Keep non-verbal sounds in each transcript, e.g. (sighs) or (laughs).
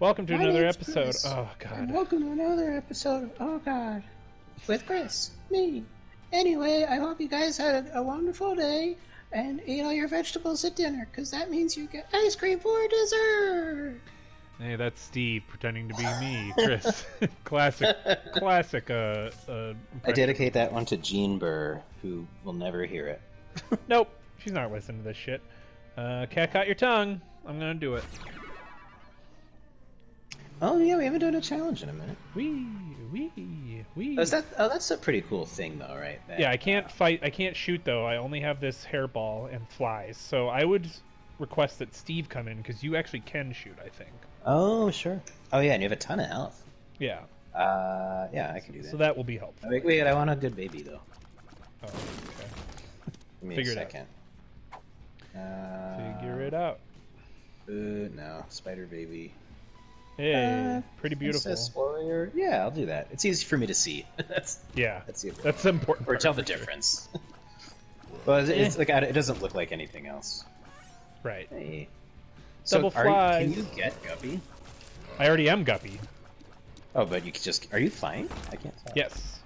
Welcome to My another episode. Chris, Oh And god. welcome to another episode of Oh God with Chris, me. Anyway, I hope you guys had a wonderful day and ate all your vegetables at dinner, because that means you get ice cream for dessert. Hey, that's Steve pretending to be me, Chris. (laughs) classic, classic. Uh, uh. I dedicate that one to Jean Burr, who will never hear it. Nope, she's not listening to this shit. Uh, cat caught your tongue. I'm gonna do it. Oh yeah, we haven't done a challenge in a minute. Wee, wee, wee. Oh, is that? Oh, that's a pretty cool thing, though, right? That- Yeah, I can't fight. I can't shoot though. I only have this hairball and flies. So I would request that Steve come in because you actually can shoot. I think. Oh sure. Oh yeah, and you have a ton of health. Yeah. Uh, yeah, I can do that. So that will be helpful. Wait, wait, I want a good baby though. Oh, okay. Give me Figure a it out. Uh, Figure it out. Uh, no, spider baby. Hey, Uh, pretty beautiful. Princess warrior. Yeah, I'll do that. It's easy for me to see. (laughs) that's Yeah, that's the that's important. or tell the difference. (laughs) well, it's, it's like it doesn't look like anything else. Right. Hey. Double so can you get Guppy? I already am Guppy. Oh, but you can just are you flying? I can't tell. Yes.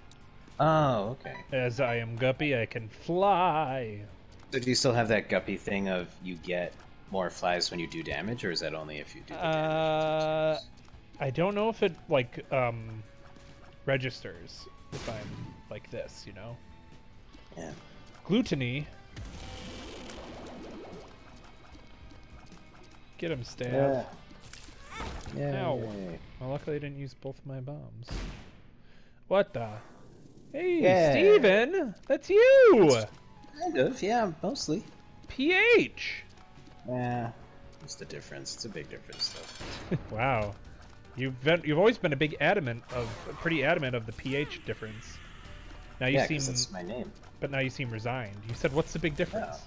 Oh, okay. As I am Guppy, I can fly. So do you still have that Guppy thing of you get more flies when you do damage, or is that only if you do the damage? Uh, I don't know if it like um registers if I'm like this, you know. Yeah. Gluttony. Get him, Stab. Yeah. Yeah. Ow. Well, luckily I didn't use both my bombs. What the? Hey, Yeah. Steven! That's you! Kind of. Yeah, mostly. PH! Yeah. What's the difference? It's a big difference, though. (laughs) wow. You've been, you've always been a big adamant of pretty adamant of the pH difference. Now you yeah, seem 'cause that's my name. but now you seem resigned. You said what's the big difference?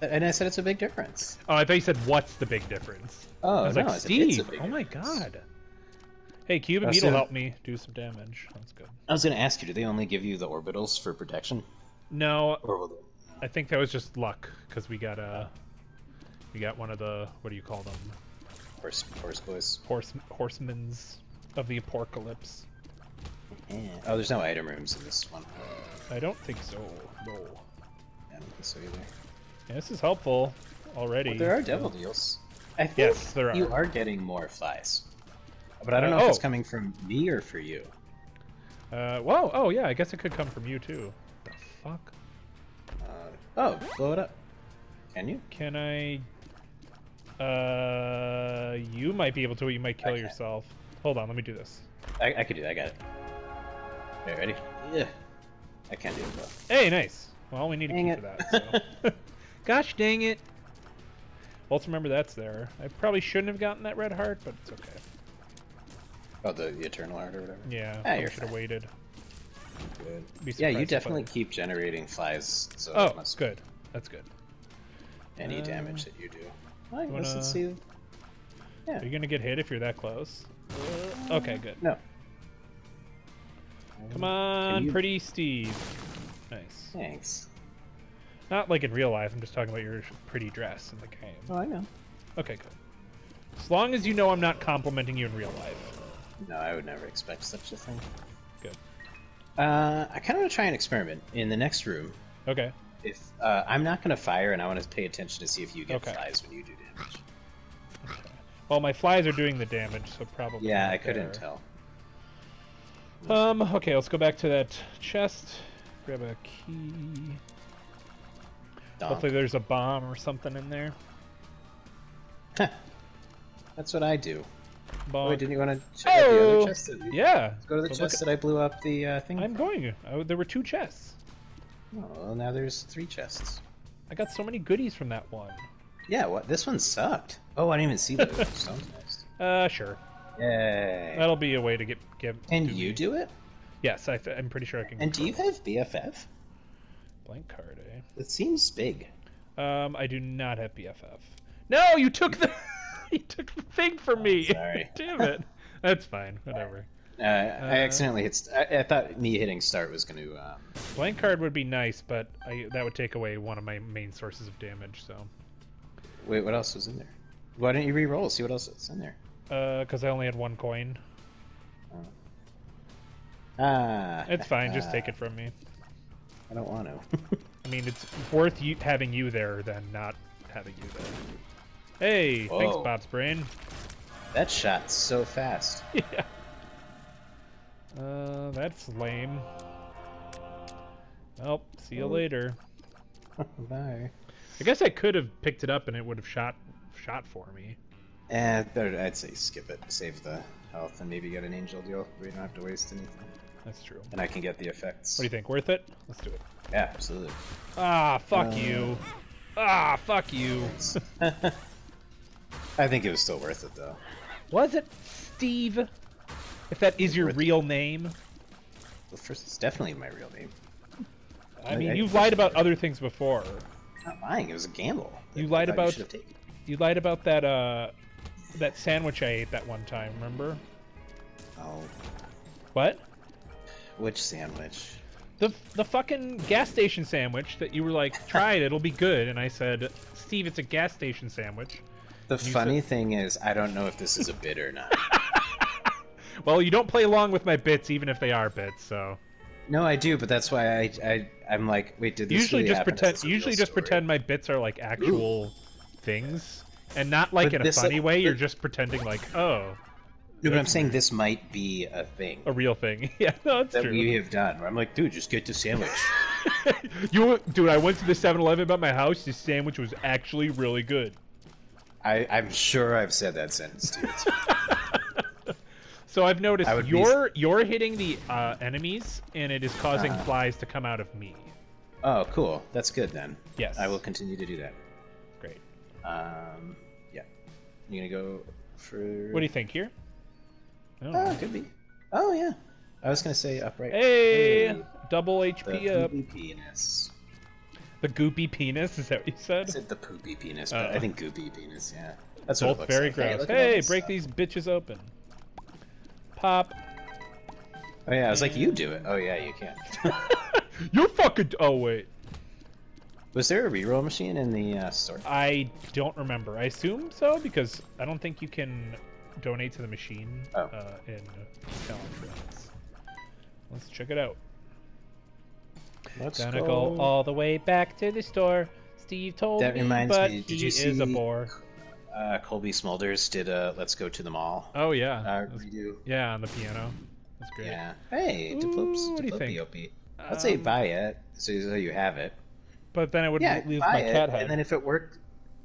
And I said it's a big difference. Oh, I thought you said what's the big difference. Oh, I was no, like I said it's a Steve. big Oh my difference. god. Hey, Cube and Meat so- help me do some damage. That's good. I was going to ask you, do they only give you the orbitals for protection? No, Or will they? I think that was just luck because we got uh we got one of the what do you call them Horse, horse boys. horse horsemen's of the apocalypse. Yeah. Oh, there's no item rooms in this one. I don't think so. No. I don't think so either. Yeah, this is helpful already. But there are devil deals. I think Yes, there are. you are. getting more flies. But I don't Uh, know if it's oh. coming from me or for you. Uh, whoa! Oh yeah, I guess it could come from you too. The fuck? Uh, oh, blow it up. Can you? Can I? Uh, you might be able to. You might kill I yourself. Hold on, let me do this. I, I could do that. I got it. Okay, ready? Yeah. I can't do it though. Hey, nice. Well, we need a Dang key it. for that. So. (laughs) Gosh dang it! Well, let's remember that's there. I probably shouldn't have gotten that red heart, but it's okay. Oh, the, the Eternal heart or whatever? Yeah, Ah, I you're should have waited. Good. Yeah, you surprised if definitely keep generating flies, so Oh, that's must good. That's good. any Uh, damage that you do. Alright, wanna- let's see. Yeah. Are you gonna get hit if you're that close? Okay, good. No. Come on, you- pretty Steve. Nice. Thanks. Not like in real life. I'm just talking about your pretty dress in the game. Oh, I know. Okay, good. As long as you know I'm not complimenting you in real life. No, I would never expect such a thing. Good. Uh, I kind of want to try an experiment in the next room. Okay. If uh, I'm not going to fire, and I want to pay attention to see if you get Okay. flies when you do damage. Well, my flies are doing the damage, so probably. Yeah, I couldn't there. tell. Um. Okay, let's go back to that chest. Grab a key. Donk. Hopefully, there's a bomb or something in there. That's what I do. Bomb. Wait, didn't you want to check out the Oh, other chest? That you... Yeah. Go to the chest that I blew up the uh, thing. I'm going. Oh, there were two chests. Oh, well, now there's three chests. I got so many goodies from that one. Yeah, what? This one sucked. Oh, I didn't even see the stone chest. Uh, sure. Yay. That'll be a way to get get. Can do you me. do it? Yes, I I'm pretty sure I can. And do you have BFF? blank card? Eh? It seems big. Um, I do not have BFF. No, you took the (laughs) you took the thing from me. Oh, sorry. (laughs) Damn it. (laughs) That's fine. Whatever. Uh, I accidentally hit. St- I, I thought me hitting start was going to. Um... Blank card would be nice, but I, that would take away one of my main sources of damage. So Wait, what else was in there? Why didn't you re-roll? See what else is in there. Uh, because I only had one coin. Ah. It's fine. Just ah, take it from me. I don't want to. (laughs) I mean, it's worth you having you there than not having you there. Hey, thanks, Whoa. Bob's brain. that shot so fast. (laughs) yeah. Uh, that's lame. Well, see you Oh. later. (laughs) Bye. I guess I could have picked it up and it would have shot shot for me. Eh, I'd say skip it. Save the health and maybe get an angel deal. We don't have to waste anything. That's true. And I can get the effects. What do you think? Worth it? Let's do it. Yeah, absolutely. Ah, fuck Uh, you. Ah, fuck you. (laughs) I think it was still worth it though. Was it Steve? If that is your real name. Well, first, it's definitely my real name. I I- mean, I- you've lied about other things before. Not lying. It was a gamble. You lied about- taken. You lied about that uh that sandwich I ate that one time, remember? Oh, What? which sandwich? The the fucking gas station sandwich that you were like, (laughs) try it, it'll be good, and I said, Steve, it's a gas station sandwich. The You funny thing is, I don't know if this is a bit or not. Well, you don't play along with my bits, even if they are bits. So no, I do, but that's why I, I I'm like, wait, did this usually really just happen? pretend. Is this a real Usually just story? pretend my bits are like actual things, and not like But in a this- funny uh, way. You're just pretending like, oh, No, but I'm saying this might be a thing a real thing. (laughs) yeah, no, it's that true. we have done. Where I'm like, dude, just get the sandwich. (laughs) you, dude, I went to the 7-Eleven by my house. The sandwich was actually really good. I, I'm sure I've said that sentence you. (laughs) So I've noticed I would be- you're you're hitting the uh, enemies, and it is causing Uh-huh. flies to come out of me. Oh, cool. That's good then. Yes. I will continue to do that. Great. Um, yeah. You gonna go for? What do you think here? Oh. Oh, could be. Oh yeah. I was gonna say upright. Hey, double the HP up. poopy penis. The goopy penis. Is that what you I said? said the poopy penis, but Oh. I think goopy penis. Yeah. That's what it Both looks very like. gross. look at Hey, break stuff. these bitches open. Pop. Oh yeah, I was like, you do it. Oh yeah, you can. (laughs) You're fucking. Oh wait, was there a reroll machine in the uh, store? I don't remember. I assume so because I don't think you can donate to the machine Oh. uh, in challenge rounds. Let's check it out. Let's Gonna go. go all the way back to the store. Steve told That me, reminds but me, did he you is a see- bore. Uh, Cobie Smulders did a "Let's Go to the Mall" Oh yeah, uh, redo. yeah, on the piano. That's great. Yeah. Hey, Ooh, Diplops, what do you think? I'd say Um, buy it so so you have it. But then I would Yeah, lose my it, cat head. and then if it worked,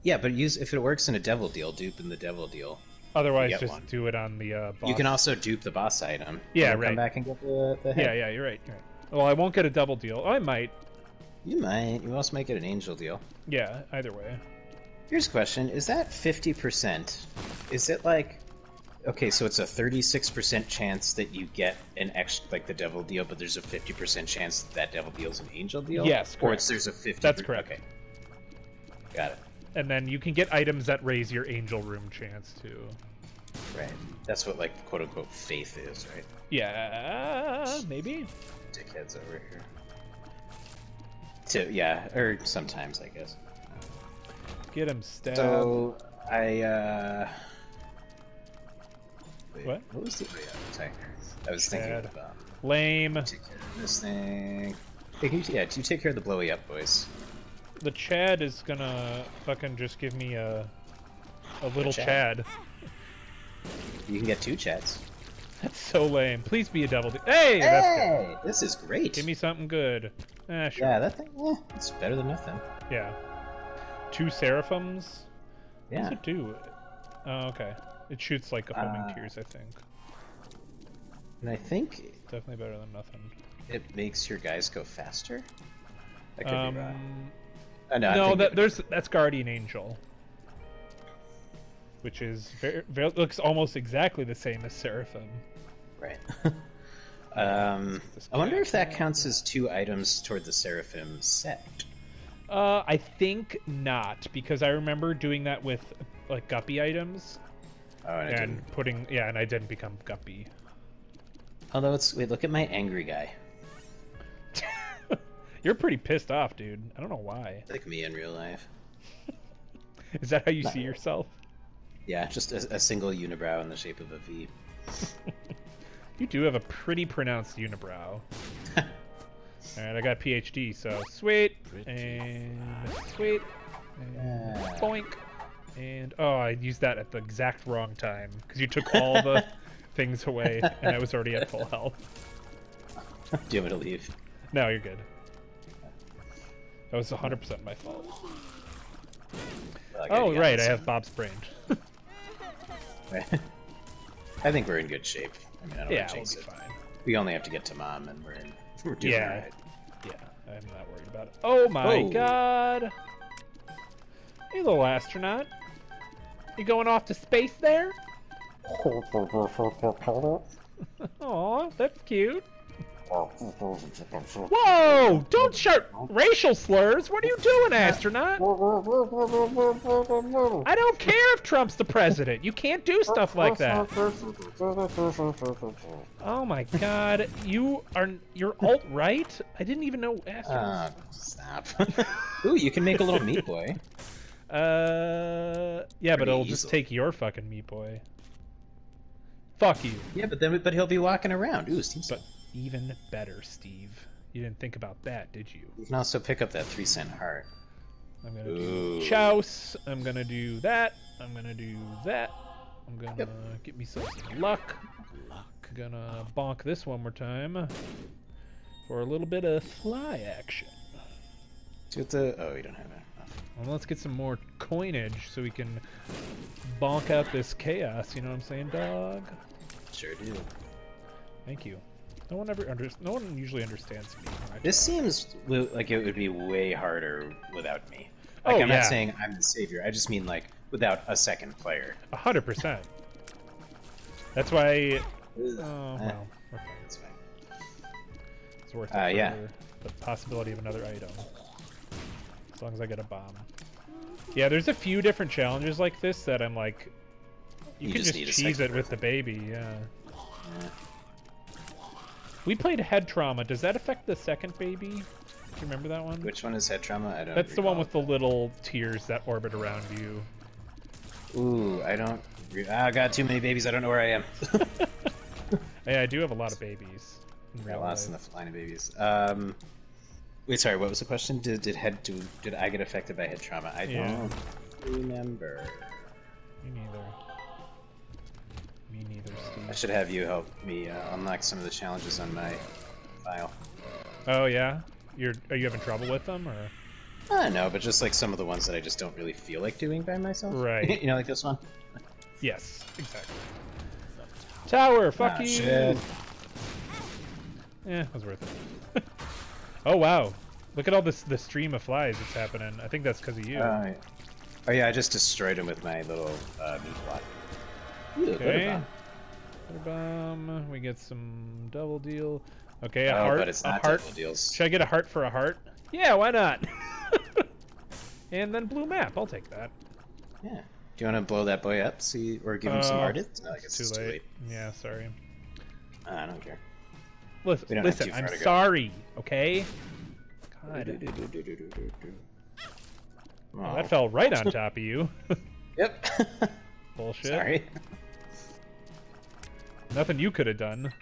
yeah, but use if it works in a devil deal, dupe in the devil deal. Otherwise, just one. do it on the uh, boss. You can also dupe the boss item. Yeah, right. Come back and get the, the head. Yeah, yeah, you're right. You're right. Well, I won't get a devil deal. Oh, I might. You might. You also might get an angel deal. Yeah, either way. Here's a question: Is that fifty percent? Is it like? Okay, so it's a thirty-six percent chance that you get an extra, like the devil deal, but there's a fifty percent chance that, that devil deal is an angel deal. Yes, Or correct. it's there's a fifty. That's correct. Okay. Got it. And then you can get items that raise your angel room chance too. Right. That's what like quote unquote faith is, right? Yeah, maybe. Dickheads over here. To yeah, or sometimes I guess. Get him stabbed. So I uh wait, What? What was the yeah, sorry. I was thinking of um, Lame. take care of this thing. Hey, you, yeah, do you take care of the blowy up, boys? The Chad is gonna fucking just give me a a little Chad. Chad. You can get two Chads. That's so lame. Please be a double. Hey, that's good. Hey, this is great. Give me something good. Eh, sure. yeah, that thing. Yeah, it's better than nothing. Yeah. Two seraphims. What Yeah. does it do? Oh, okay. It shoots like a homing Uh, tears, I think. And I think Definitely better than nothing. it makes your guys go faster. That could Um, be wrong. Uh, no, I'm no, that, there's that's Guardian Angel, which is very, very looks almost exactly the same as Seraphim. Right. (laughs) um, I wonder if that counts as two items toward the Seraphim set. Uh, I think not because I remember doing that with like guppy items Oh, and, and putting yeah, and I didn't become guppy. Although it's wait, look at my angry guy. (laughs) You're pretty pissed off, dude. I don't know why. Like me in real life. (laughs) Is that how you Not see really. yourself? Yeah, just a, a single unibrow in the shape of a V. (laughs) You do have a pretty pronounced unibrow. Alright, I got PhD, so sweet, and sweet, and Ah. boink, and oh, I used that at the exact wrong time because you took all the (laughs) things away, and I was already at full health. Do you want me to leave? No, you're good. That was 100% my fault. Well, Oh, right, I have Bob's brain. (laughs) I think we're in good shape. I mean, I don't yeah, we'll be it. fine. We only have to get to mom, and we're in. We're doing Yeah. alright. Yeah, I'm not worried about it. Oh my Oh. god! Hey, little astronaut. You going off to space there? (laughs) Aw, that's cute. Whoa! Don't shout racial slurs! What are you doing, astronaut? I don't care if Trump's the president. You can't do stuff like that. Oh my god, you are you're alt right? I didn't even know astronauts. Ah, stop. (laughs) Ooh, you can make a little meat boy. Uh, yeah, but it'll just take your fucking meat boy. Fuck you. Yeah, but then but he'll be walking around. Ooh, seems But even better, Steve. You didn't think about that, did you? You can also pick up that three cent heart. I'm gonna do Ooh. chouse. I'm gonna do that. I'm gonna do that. I'm gonna Yep. get me some luck. Luck. Gonna bonk this one more time for a little bit of fly action. Do you have to? Oh, you don't have it. Oh. Well, let's get some more coinage so we can bonk out this chaos. You know what I'm saying, dog? Sure do. Thank you. No one ever under. No one usually understands me. This seems like it would be way harder without me. Like, Oh, I'm yeah. not saying I'm the savior. I just mean like without a second player. A hundred percent. That's why. Oh Eh, well, we're. That's fine. It's worth it Uh, yeah. the possibility of another item. As long as I get a bomb. Yeah, there's a few different challenges like this that I'm like, you, You can just just, cheese it with the baby. Yeah. Yeah. We played head trauma. Does that affect the second baby? Do you remember that one? Which one is head trauma? I don't. That's the one with the little tears that orbit around you. Ooh, I don't. Re- ah, I got too many babies. I don't know where I am. (laughs) Yeah, I do have a lot of babies. Got lost in the line of babies. Um, wait, sorry. What was the question? Did did head do? Did I get affected by head trauma? I Yeah. don't remember. Me neither. Me neither, I should have you help me uh, unlock some of the challenges on my file. Oh yeah, you're are you having trouble with them or? I don't know, but just like some of the ones that I just don't really feel like doing by myself. Right. (laughs) you know, like this one. Yes, exactly. Tower, fuck Ah, you. shit. Yeah, it was worth it. (laughs) oh wow, look at all this the stream of flies that's happening. I think that's because of you. Uh, oh yeah, I just destroyed him with my little uh, meat block. Ooh, Okay. Bomb. We get some devil deal. Okay, a Oh, heart. but it's a not heart. devil deals. Should I get a heart for a heart? Yeah, why not? (laughs) and then blue map. I'll take that. Yeah. Do you want to blow that boy up? See, or give him some Uh, artists? No, I guess Too it's late. Yeah, sorry. Uh, I don't care. Listen, don't listen I'm sorry. Okay. God, Oh, that fell right on (laughs) top of you. (laughs) Yep. Bullshit. Sorry. Nothing you could have done.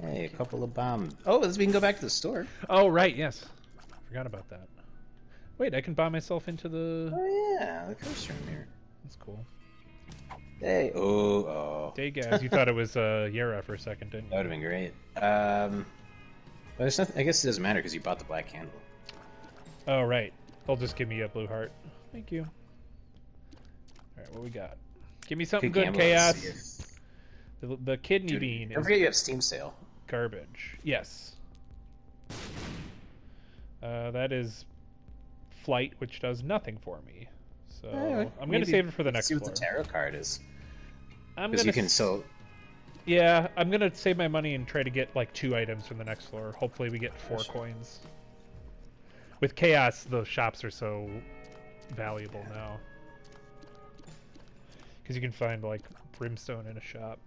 Hey, a couple of bombs. Oh, let's we can go back to the store. Oh right, yes. Forgot about that. Wait, I can buy myself into the. Oh yeah, the coast room here. That's cool. Hey. Oh, oh. Day guys, you thought it was uh, Yara for a second, didn't That would have been great. Um, but it's nothing. I guess it doesn't matter because you bought the black candle. Oh right. They'll just give me a blue heart. Thank you. All right, what we got? Give me something good, chaos. if- The, the kidney Dude, bean Don't forget you have Steam sale. garbage. Yes. Uh, that is flight, which does nothing for me. So Eh, I'm gonna save it for the next See what floor. the tarot card is. I'm Because gonna you can s- still. Yeah, I'm gonna save my money and try to get like two items from the next floor. Hopefully, we get four Sure. coins. With chaos, the shops are so valuable now because you can find like brimstone in a shop,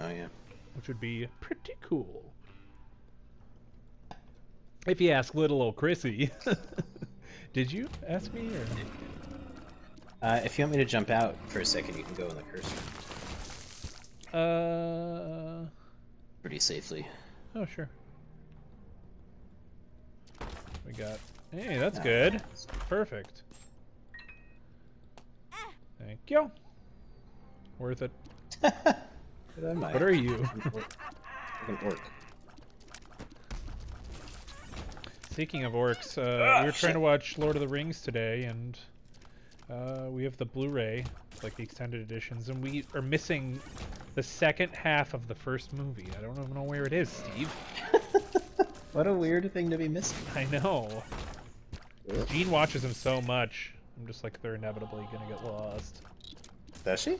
Oh yeah. which would be pretty cool. If you ask little old Chrissy, (laughs) did you ask me or? Uh, if you want me to jump out for a second, you can go in the cursor Uh. pretty safely. Oh sure. We got. Hey, that's good. Perfect. Thank you. Worth it. (laughs) What are you? Fucking orc. Speaking of orcs, uh, Ah, we were trying shit. to watch Lord of the Rings today, and uh, we have the Blu-ray, like the extended editions, and we are missing the second half of the first movie. I don't even know where it is, Steve. (laughs) What a weird thing to be missing. I know. Gene watches them so much. I'm just like, they're inevitably gonna get lost. Does she?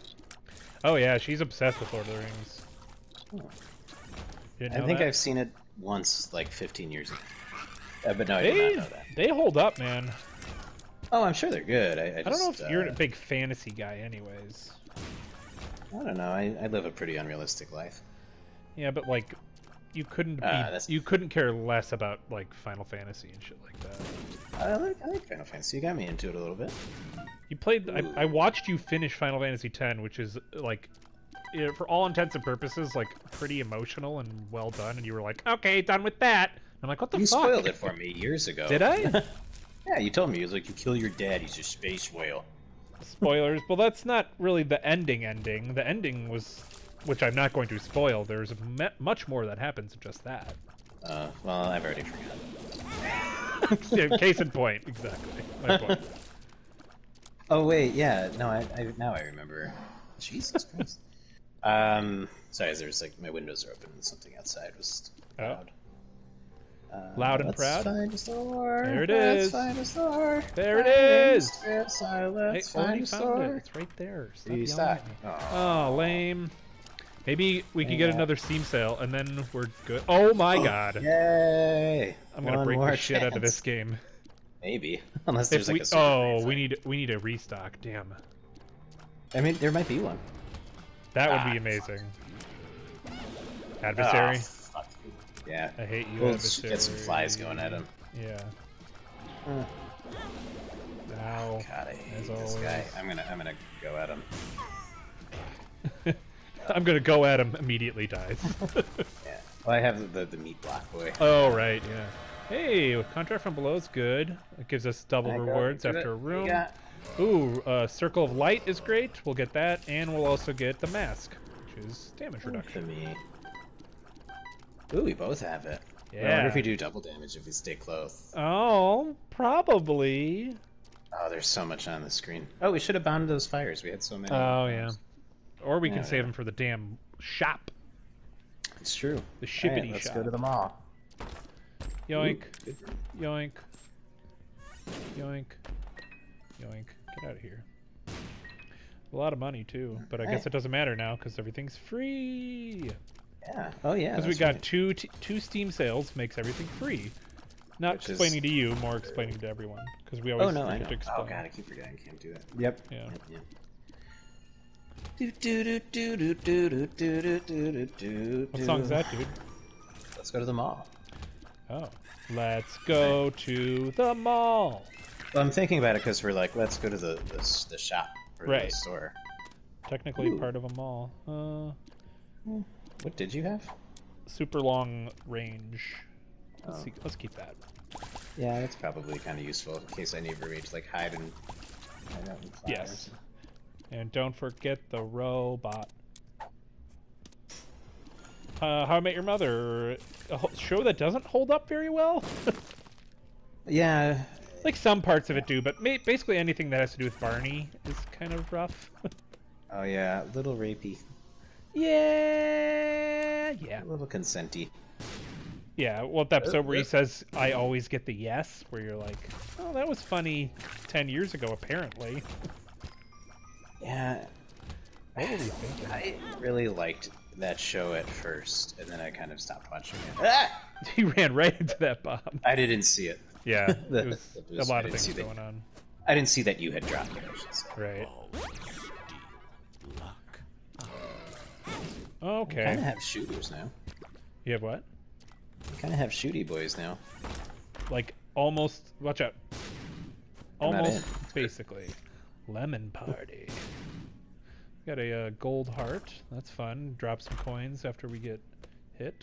Oh yeah, she's obsessed with Lord of the Rings. I think that? I've seen it once, like 15 years ago. Uh, but no, I They, did not know that. they hold up, man. Oh, I'm sure they're good. I, I, I don't know if just, you're uh, a big fantasy guy, anyways. I don't know. I, I live a pretty unrealistic life. Yeah, but like, you couldn't be, ah, that's- you couldn't care less about like Final Fantasy and shit like that. I like, I like Final Fantasy. You got me into it a little bit. You played. I, I watched you finish Final Fantasy X, which is like, you know, for all intents and purposes, like pretty emotional and well done. And you were like, "Okay, done with that." I'm like, "What the You fuck?" spoiled it for me years ago. Did I? (laughs) yeah, you told me. You was like, you kill your dad. He's a space whale. Spoilers. Well, that's not really the ending. Ending. The ending was, which I'm not going to spoil. There's much more that happens than just that. Uh, well, I've already forgotten. (laughs) Case in point. Exactly. My point. (laughs) Oh wait, yeah. No, I, I now I remember. Jesus (laughs) Christ. um, sorry. There's like my windows are open and something outside was Oh. loud. Uh, Loud and proud? Find a store. There it is. Find a store. There it is. Let's already a found it. It's right there. Stop yelling stop. at me. Oh, lame. Maybe we could get another Steam sale, and then we're good. Oh my god! Yay! I'm gonna One break more the shit out of this game. Maybe, (laughs) unless If there's like a super oh, we need we need a restock. Damn, I mean, there might be one. that would Ah. be amazing. Adversary, Ah, fuck. Yeah. I hate you. We'll adversary. get some flies going at him. Yeah. Uh, Ow. God, I hate As this guy. I'm gonna, I'm gonna go at him. (laughs) I'm gonna go at him. Immediately dies. (laughs) Yeah. Well, I have the the meat block boy. oh right, yeah. Hey, contract from below is good. It gives us double I rewards it. after a room. got- Ooh, uh, Circle of Light is great. We'll get that, and we'll also get the mask, which is damage reduction. me. Ooh, we both have it. Yeah. I wonder if we do double damage if we stay close. Oh, probably. Oh, there's so much on the screen. Oh, we should have bound those fires. We had so many. Oh yeah. Or we Yeah, can save yeah. them for the damn shop. It's true. The All right, shippity let's shop. go to the mall. Yoink, Ooh, yoink, yoink, yoink. Get out of here. A lot of money too, but I guess Alright. it doesn't matter now because everything's free. Yeah. Oh yeah. Because we got right. two t- two Steam sales makes everything free. Not Which is- explaining to you, more explaining to everyone. Because we oh, always Oh no, I forget know. to explain. Oh god, I keep forgetting. I can't do that. Yep. Yeah. Yeah. Do, What do. song's that, dude? Let's go to the mall. Oh. Let's go to the mall. Well, I'm thinking about it because we're like, let's go to the the, the shop or Right. the store. Technically Ooh. part of a mall. Uh, What did you have? super long range. Let's Oh. see. Let's keep that. Yeah, that's probably kind of useful in case I need to reach like hide and hide out flowers. Yes. And don't forget the robot. Uh, How I Met Your Mother, a show that doesn't hold up very well. (laughs) Yeah. like some parts of it do, but basically anything that has to do with Barney is kind of rough. (laughs) Oh yeah, a little rapey, yeah, yeah, a little consenty. yeah. Well, the episode where he says, "I always get the yes," where you're like, "Oh, that was funny ten years ago, apparently." (laughs) Yeah. What were we thinking? I really liked that show at first, and then I kind of stopped watching it. Ah! (laughs) he ran right into that bomb. I didn't see it. Yeah, The- (laughs) it was it was- a I lot of things the- going on. I didn't see that you had dropped it. I should say. Right. Kind of have shooters now. You have what? Kind of have shooty boys now. Like almost. Watch out. Almost. Basically. Lemon party. Got a uh, gold heart. That's fun. Drop some coins after we get hit.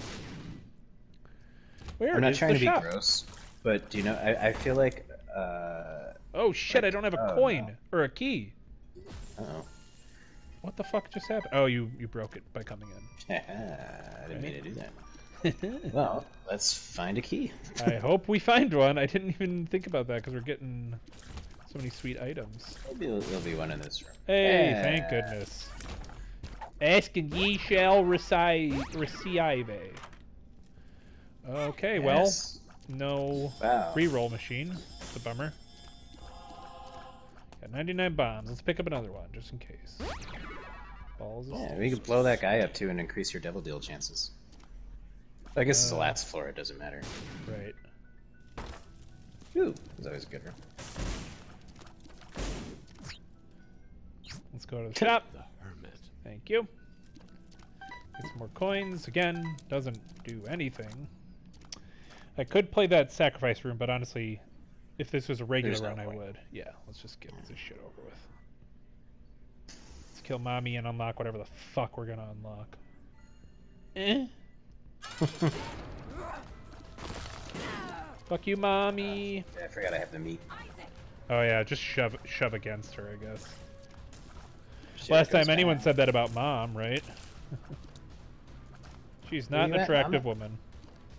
Where I'm not trying to be shop? gross, but do you know? I, I feel like. Uh Oh shit! I don't have a coin no. or a key. oh. What the fuck just happened? Oh, you you broke it by coming in. (laughs) I didn't mean to do that. Well, let's find a key. (laughs) I hope we find one. I didn't even think about that because we're getting so many sweet items. There'll be, there'll be one in this room. Hey, Yeah. thank goodness. Ask and ye shall receive. receive. Okay, well, no Wow. re-roll machine. It's a bummer. Got 99 bombs. Let's pick up another one just in case. Balls. of Yeah, we can blow that guy up too and increase your devil deal chances. I guess it's the Uh, last floor, it doesn't matter. Right. Ooh, it's always a good room. Let's go to the shop. The hermit. Thank you. Get some more coins. Again, doesn't do anything. I could play that sacrifice room, but honestly, if this was a regular There's no run, I would. Yeah, let's just get this shit over with. Let's kill mommy and unlock whatever the fuck we're gonna unlock. Eh? (laughs) fuck you, mommy. Yeah, I forgot I have the meat. Oh yeah, just shove shove against her, I guess. Shit, Last time anyone bad. said that about mom, right? (laughs) She's not an attractive Mama? woman.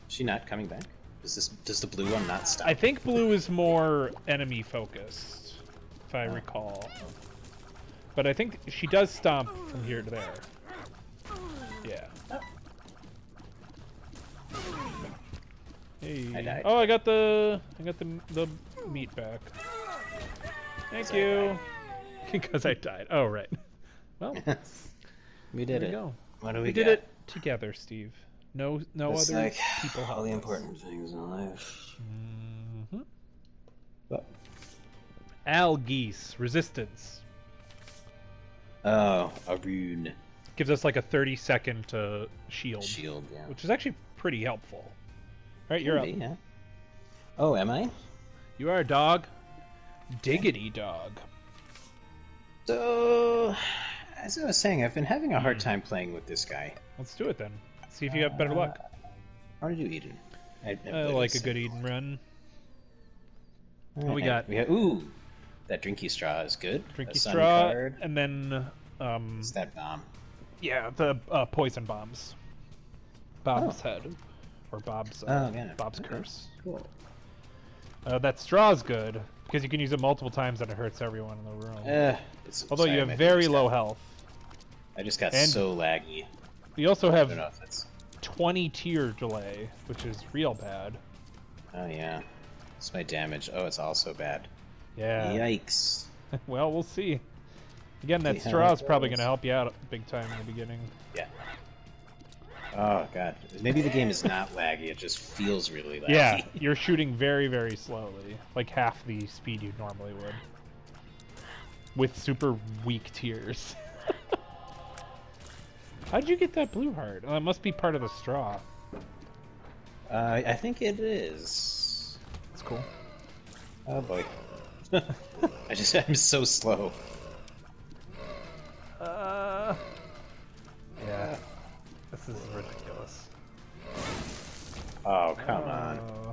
Is she not coming back? Does this does the blue one not stop? I think blue is more enemy focused, if I Oh. recall. But I think she does stomp from here to there. Yeah. Hey. I died. Oh, I got the I got the the meat back. Thank you. (laughs) Because I died. Oh right. (laughs) Well, (laughs) we there did we it. go. What do we, We did it together, Steve. No, no It's other like people all the us. important things in life. Mhm. What? Algiz resistance Oh, a rune gives us like a 30 second to shield, shield. Yeah. which is actually pretty helpful. All right, you're up. Yeah. Oh, am I? You are a dog. Diggity dog. So, as I was saying, I've been having a hard time playing with this guy. Let's do it then. See if you have better luck. How did you eat it? I, I I like a good. Eden run. Alright, we got? We have, ooh, that drinky straw is good. Drinky straw, card. and then um, that bomb. yeah, the uh, poison bombs. Bob's head, or Bob's uh, Oh, yeah. Bob's Okay. curse. Cool. Uh, that straw's good because you can use it multiple times and it hurts everyone in the room. Uh, Although sorry, you have very low got- health. I just got and- so laggy. You also have don't know if it's. 20 tier delay, which is real bad. Oh yeah, it's my damage. Oh, it's also bad. Yeah. Yikes. (laughs) well, we'll see. Again, that straw is probably (laughs) going to help you out big time in the beginning. Yeah. Oh god. Maybe the game is not laggy. It just feels really laggy. Yeah, (laughs) you're shooting very, very slowly, like half the speed you normally would, with super weak tears. (laughs) How'd you get that blue heart? Oh, it must be part of the straw. Uh, I think it is. That's cool. Oh boy. (laughs) I just I'm so slow. Uh, yeah, this is ridiculous. Oh come on. Uh,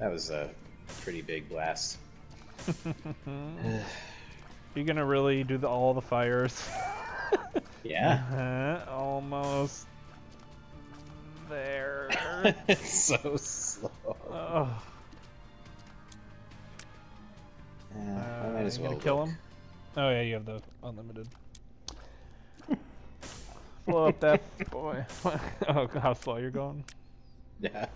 That was a pretty big blast. (laughs) you gonna really do the, all the fires? (laughs) Yeah. Uh-huh, almost there. it's (laughs) so slow. oh, Yeah, I uh, might as well kill look. him? Oh yeah, you have the unlimited. Blow up that boy. (laughs) oh, how slow you're going. Yeah.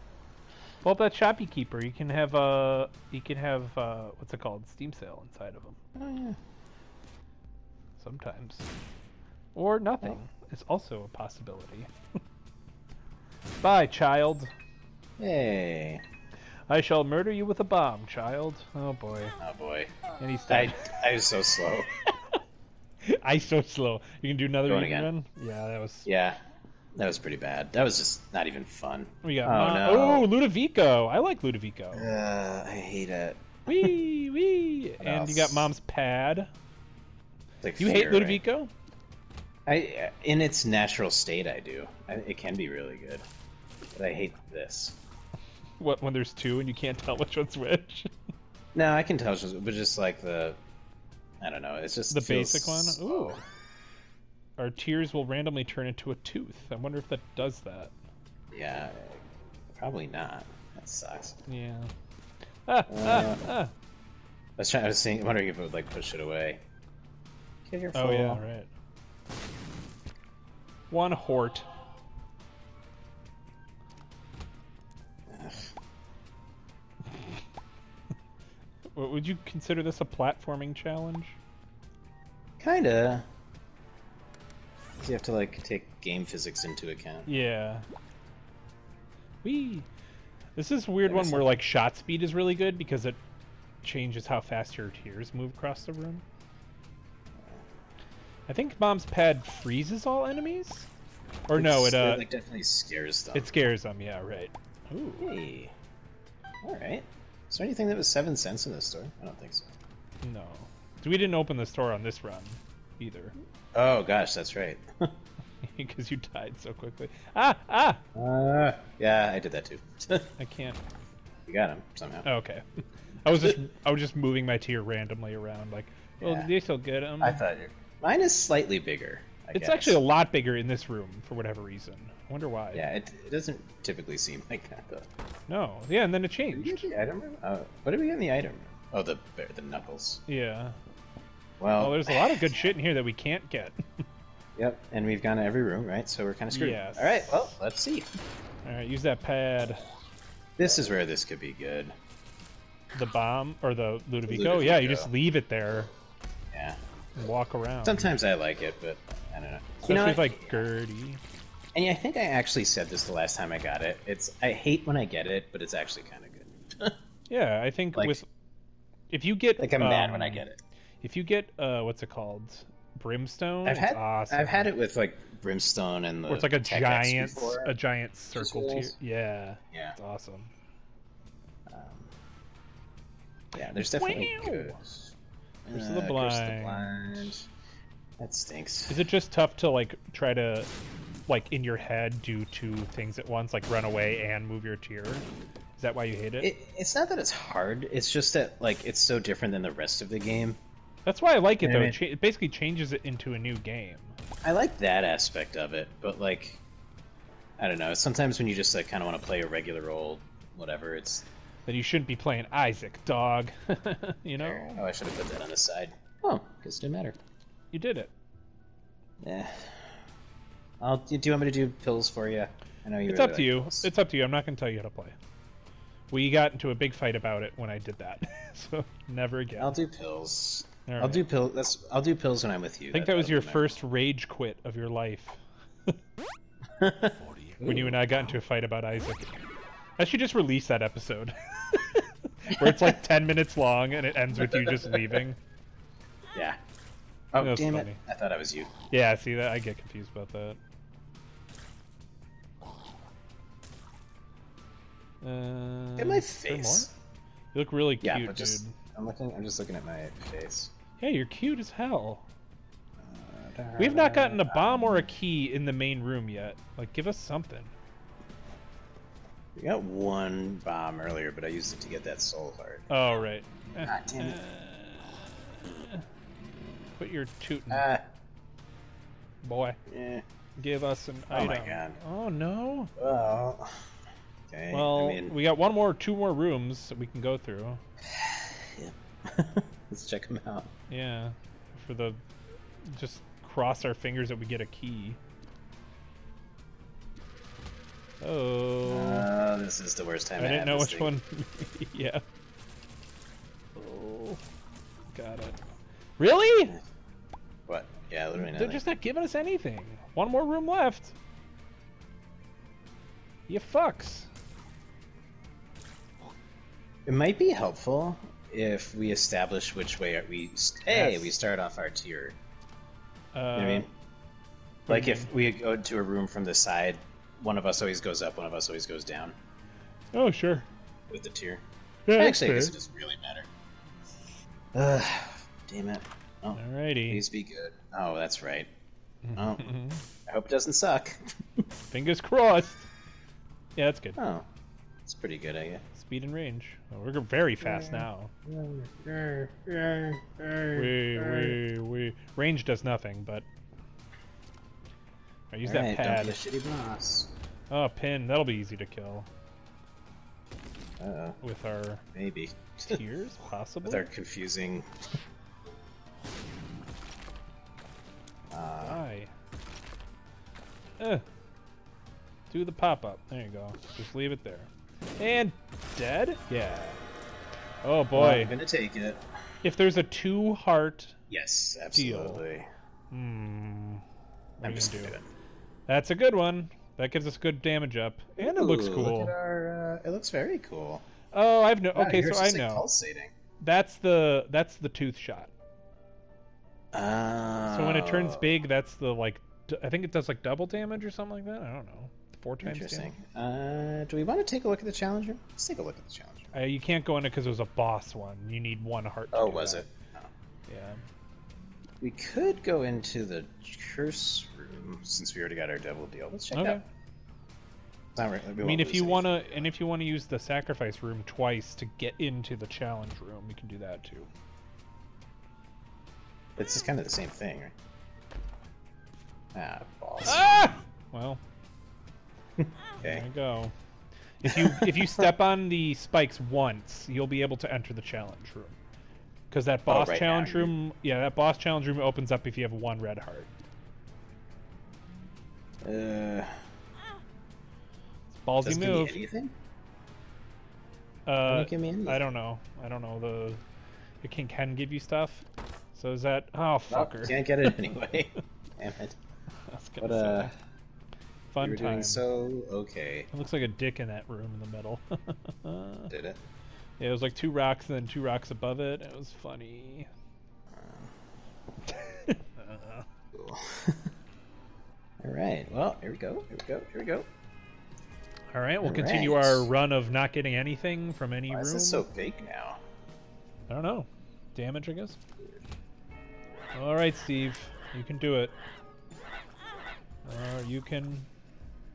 Blow up that shoppy keeper. You can have uh, you can have uh, what's it called? Steam sale inside of them. Oh yeah. Sometimes. Or nothing is also a possibility. (laughs) Bye, child. Hey. I shall murder you with a bomb, child. Oh boy. Oh boy. And he's I. I was so slow. (laughs) (laughs) I so slow. You can do another Going Eden again. run? Yeah, that was. Yeah. That was pretty bad. That was just not even fun. We got. Oh, no. Oh, Ludovico. I like Ludovico. Uh, I hate it. Wee wee. (laughs) And you got mom's pad. Like You hate? Ludovico? I, in its natural state, I do. I, it can be really good, but I hate this. What when there's two and you can't tell which one's which? (laughs) No, I can tell, it's just- but just like the, I don't know. It's just The feels basic one? slow. Ooh. Our tears will randomly turn into a tooth. I wonder if that does that. Yeah, probably not. That sucks. Yeah. Ah, (laughs) ah, Uh, ah. I was trying. I was thinking, wondering if it would like push it away. Careful. Oh yeah, right. One hort. Would you consider this a platforming challenge? Kinda. You have to like take game physics into account. Yeah. Wee. This is a weird one where like shot speed is really good because it changes how fast your tears move across the room. I think mom's pad freezes all enemies, or no, it It's- uh, like definitely scares them. it scares them. Yeah, right. Ooh. Hey. All right. Is there anything that was seven cents in this store? I don't think so. No. We didn't open the store on this run either. Oh gosh, that's right. (laughs) (laughs) because you died so quickly. Ah, ah! uh, yeah, I did that too. (laughs) I can't. you got him somehow. Oh, okay. I was just I was just moving my tier randomly around, like, oh, Yeah. they still get them. I thought you. Mine is slightly bigger. I It's guess. actually a lot bigger in this room for whatever reason. I wonder why. Yeah, it, it doesn't typically seem like that though. No. Yeah, and then it Did we get changed. the item room? Oh, what did we get in the item room? Oh, the the knuckles. Yeah. Well, Well, there's a lot of good shit in here that we can't get. (laughs) Yep, and we've gone to every room, right? So we're kind of screwed. Yes. All right, well, let's see. All right, use that pad. This is where this could be good. The bomb or the Ludovico. Ludovico. Yeah, you just leave it there Yeah. walk around. Sometimes I like it, but I don't know. Especially you know, like Gertie. and yeah, I think I actually said this the last time I got it. It's I hate when I get it, but it's actually kind of good. (laughs) Yeah, I think Like- with if you get like I'm mad when I um, get it. If you get uh, what's it called, brimstone? I've had awesome. I've had it with like brimstone and the. Where it's like a giant, a giant circle tier. Yeah, Yeah. it's awesome. Um, yeah, there's definitely Wow. good. Curse Uh, the Curse of the Blind. Blind. That stinks. Is it just tough to like try to, like in your head, do two things at once, like run away and move your tier? Is that why you hate it? It, it's not that it's hard. It's just that like it's so different than the rest of the game. That's why I like it Yeah, though. I It, mean- cha- it basically changes it into a new game. I like that aspect of it, but like, I don't know. Sometimes when you just like kind of want to play a regular old whatever, it's Then you shouldn't be playing Isaac, dog. (laughs) you know, oh, I should have put that on the side. Oh, guess it didn't matter. You did it. Yeah. I'll. Do you want me to do pills for you? I know you. It's really up like to you. pills. It's up to you. I'm not going to tell you how to play. We got into a big fight about it when I did that, (laughs) so never again. I'll do pills. All I'll do pill. That's. I'll do pills when I'm with you. I think that was your first rage quit of your life (laughs) when you and I got into a fight about Isaac. I should just release that episode (laughs) where it's like 10 minutes long and it ends with you just leaving. Yeah. Oh That damn funny. it! I thought I was you. Yeah, I see that I get confused about that. Uh, Get my is face. You look really Yeah, cute, but just. dude. I'm looking. I'm just looking at my face. Yeah, you're cute as hell. Uh, We've not gotten a bomb or a key in the main room yet. Like, give us something. We got one bomb earlier, but I used it to get that soul heart. Oh, right. God damn it. eh. Put your tootin', Ah, boy. yeah. Give us an Oh item. my God. Oh no. Well. Okay. Well, I mean, we got one more, two more rooms that we can go through. (sighs) let's check them out. Yeah, for the just cross our fingers that we get a key. Oh, Uh, this is the worst I time. to didn't know this which thing. one. (laughs) yeah. Oh, got it. Really? Yeah, literally They're just not giving us anything. One more room left. You fucks. It might be helpful if we establish which way we. Hey, Yes. we start off our tier. Uh, You know what I mean? Like if we go to a room from the side, one of us always goes up, one of us always goes down Oh, sure. with the tier. Yeah, Actually, I guess it doesn't really matter. Ugh, (sighs) damn it. Oh, Alrighty. please be good. Oh, that's right. (laughs) Oh. I hope it doesn't suck. (laughs) Fingers crossed. Yeah, that's good. Oh, it's pretty good, I guess. Speed and range. Oh, we're very fast now. we, wee, wee. Range does nothing, but. I use Alright, that don't pad. be a shitty boss. Oh, pin. That'll be easy to kill Uh-oh, with our maybe. (laughs) tears, possible. With possibly. our confusing... Uh? Eh. Do the pop up. There you go. Just leave it there. And dead? Yeah. Oh well, boy. I'm gonna take it. If there's a two heart, Yes, absolutely. hmm. I'm just gonna do? it. That's a good one. That gives us good damage up, and it looks cool. Look our, uh, it looks very cool. Oh, I've no. Wow, Okay, so I know. Pulsating. That's the that's the tooth shot. Oh. So when it turns big, that's the like. I think it does like double damage or something like that. I don't know. Four times Interesting. Uh, do we want to take a look at the challenger? Let's take a look at the challenger. Uh, you can't go in it because it was a boss one. You need one heart. To Oh, was that. it? Oh. Yeah. We could go into the curse room since we already got our devil deal. Let's check Okay. out. It's not right- we I mean, if you want to, and if you want to use the sacrifice room twice to get into the challenge room, you can do that too. It's just kind of the same thing, right? Ah, balls. Ah! Well, (laughs) there okay. you go. If you if you step on the spikes once, you'll be able to enter the challenge room. Because that boss right now, challenge you- room, yeah, that boss challenge room opens up if you have one red heart. Uh, Ballsy doesn't give me move. anything? Uh, Don't give me anything. I don't know. I don't know. The the king can give you stuff. So is that? Oh fucker! can't get it anyway. (laughs) Damn it. Was gonna uh, say. you Fun were doing time. so okay. It looks like a dick in that room in the middle. (laughs) Did it? yeah, it was like two rocks and then two rocks above it. It was funny. Uh, Cool. (laughs) All right. Well, here we go. Here we go. Here we go. All right, we'll All continue right. our run of not getting anything from any Why room. is this so big now? I don't know. Damage, I guess. All right, Steve, you can do it. Or you can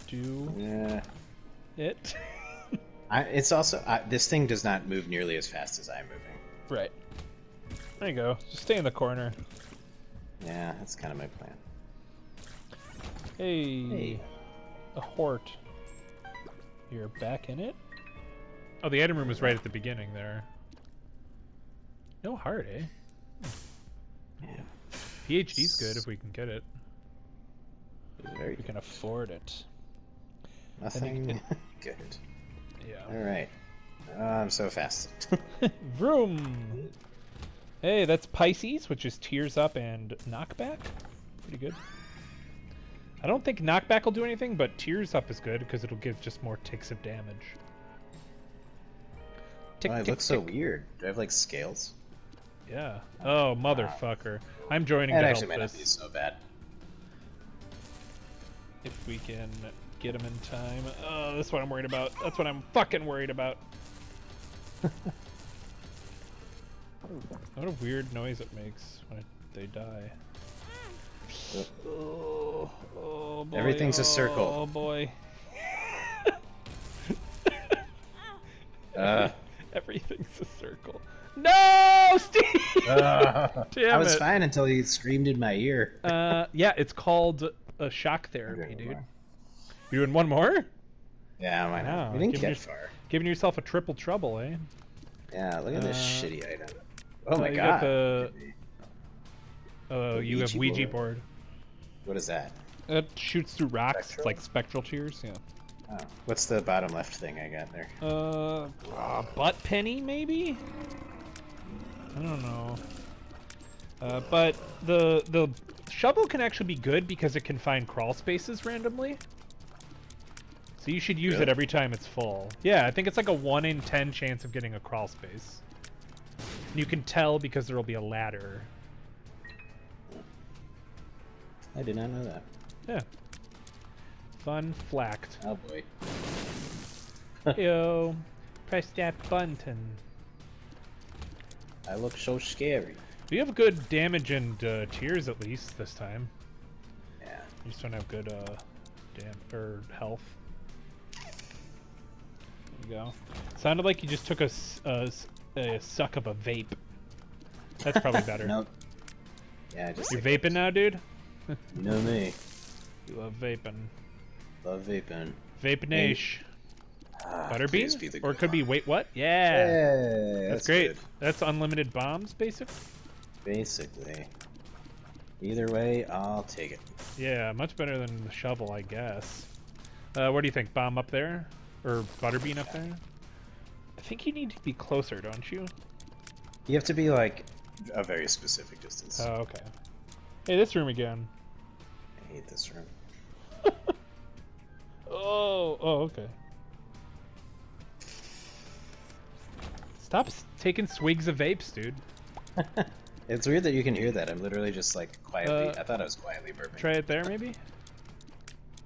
do Yeah. it. (laughs) I, it's also I, this thing does not move nearly as fast as I'm moving. right. There you go. Just stay in the corner. Yeah, that's kind of my plan. Hey, Hey. a hort. You're back in it. Oh, the item room was right at the beginning there. No heart, eh? Yeah, PhD's good if we can get it. very We can afford it. Nothing (laughs) good. Yeah. All right. Oh, I'm so fast. (laughs) (laughs) Vroom! Hey, that's Pisces, which is Tears Up and Knockback. Pretty good. I don't think Knockback will do anything, but Tears Up is good because it'll give just more ticks of damage. Tick, oh, it tick, looks so weird. Do I have like scales? Yeah. Oh, motherfucker. I'm joining That to actually help might not be so bad. if we can get him in time. Oh, that's what I'm worried about. That's what I'm fucking worried about. what a weird noise it makes when they die. Oh, oh boy. Everything's a circle. Oh boy. Uh, (laughs) Everything's a circle. No, Steve! uh, (laughs) (laughs) Damn I was it. fine until he screamed in my ear. Uh, yeah, it's called a shock therapy, dude. wow. You doing one more? Yeah, why Wow, not? We didn't give get me- far. Giving yourself a triple trouble, eh? Yeah, look at this Uh, shitty item. Oh my god. the- Oh, The you have Ouija Ouija board. board. What is that? It shoots through rocks. It's Spectral? like spectral tears. Yeah. Oh, what's the bottom left thing I got there? Uh, uh, butt penny maybe. I don't know. Uh, but the the shovel can actually be good because it can find crawl spaces randomly. So you should use it every time it's full. Yeah, I think it's like a one in ten chance of getting a crawl space. You can tell because there will be a ladder. I did not know that. Yeah. Fun flacked. Oh boy. (laughs) Yo, press that button. I look so scary. We have good damage and uh, tears at least this time. Yeah. You just don't have good uh, dam or health. There you go. Sounded like you just took a a suck of a vape. That's probably (laughs) better. Nope. Yeah, just You're vaping now, dude. You know me. You love vaping. Love vaping. Vape Nash. Ah, Butterbean? be Or it could be wait what? Yeah. Hey, that's, great. good. That's unlimited bombs, basically? Basically. Either way, I'll take it. Yeah, much better than the shovel, I guess. Uh, where do you think? Bomb up there, or butterbean up there? I think you need to be closer, don't you? You have to be like a very specific distance. Oh, okay. Hey, this room again. I hate this room. (laughs) Oh, oh, okay. Stop taking swigs of vapes, dude. (laughs) It's weird that you can hear that. I'm literally just like quietly. Uh, I thought I was quietly burping. Try it there, maybe.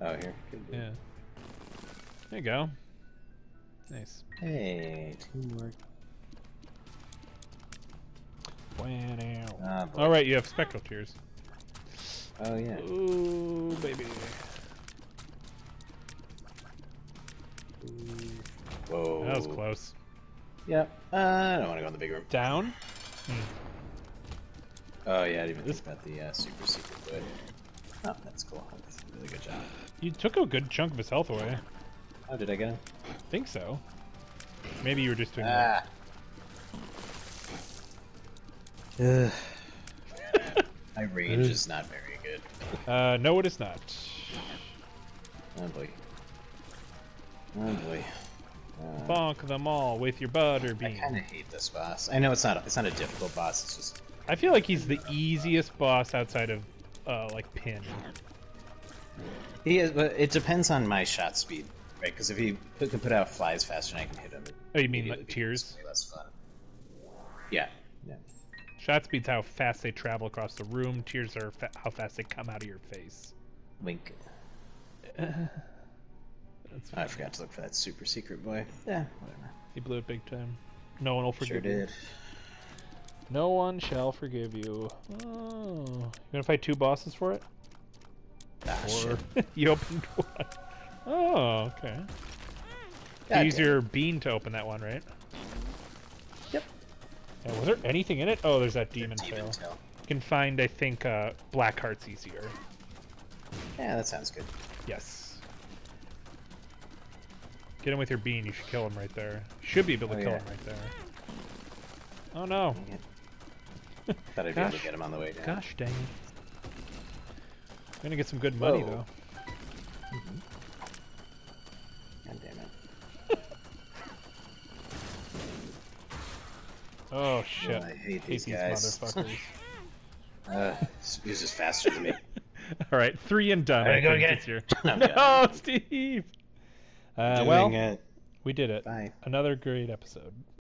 Oh, here. Yeah. There you go. Nice. Hey, teamwork. Ah. All right, you have spectral tears. Oh yeah. Ooh, baby. Whoa. That was close. Yep. Uh, I don't want to go in the big room. Down. Oh yeah, I didn't even This- think about the uh, super secret wood. Oh, that's cool. That's a really good job. You took a good chunk of his health away. Oh, did I get him? think so. Maybe you were just doing Ah. Ugh. My range is not very good. Uh, no, it is not. Oh boy. Oh boy. Bonk them all with your butter I kind of hate this boss. I know it's not. It's not a difficult boss. It's just. I feel like he's the easiest boss outside of, uh, like Pin. He is, but it depends on my shot speed, right? Because if he put, can put out flies faster and I can hit him. Oh, you mean like tears? less fun. Yeah. Yeah. Shot speed's how fast they travel across the room. Tears are fa- how fast they come out of your face. Wink. (laughs) That's I forgot to look for that super secret boy. Yeah. Whatever. He blew it big time. No one will forgive Sure you. did. No one shall forgive you. Oh, you gonna fight two bosses for it? Ah, Or shit. (laughs) you opened one? Oh, okay. God use your bean to open that one, right? Yep. Yeah, was there anything in it? Oh, there's that demon, Demon tail. tail. You can find, I think, uh, black hearts easier. Yeah, that sounds good. Yes. Get him with your bean. You should kill him right there. Should be able to Oh, kill yeah. him right there. Oh no! Dang. Thought I'd be able to get him on the way down. Gosh dang it! I'm gonna get some good money Whoa. though. God damn it. (laughs) Oh shit! I hate these guys. motherfuckers. (laughs) Uh, he was just faster than me. (laughs) All right, three and done. Gotta I go think again. this year. Oh, no, Steve. Uh, well, it. we did it. Bye. Another great episode.